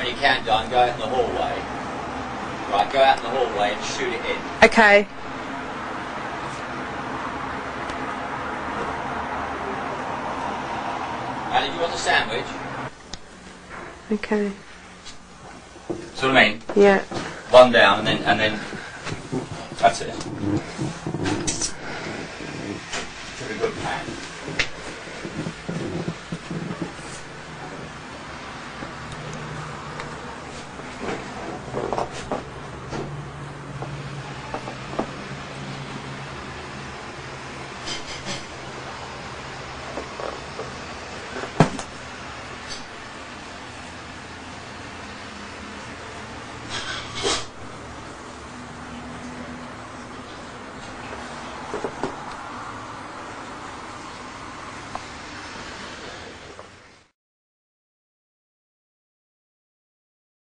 when you can, Don, go out in the hallway. Right, go out in the hallway and shoot it in. Okay. And if you want a sandwich? Okay. See what I mean? Yeah. One down and then and then that's it.